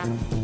Bye.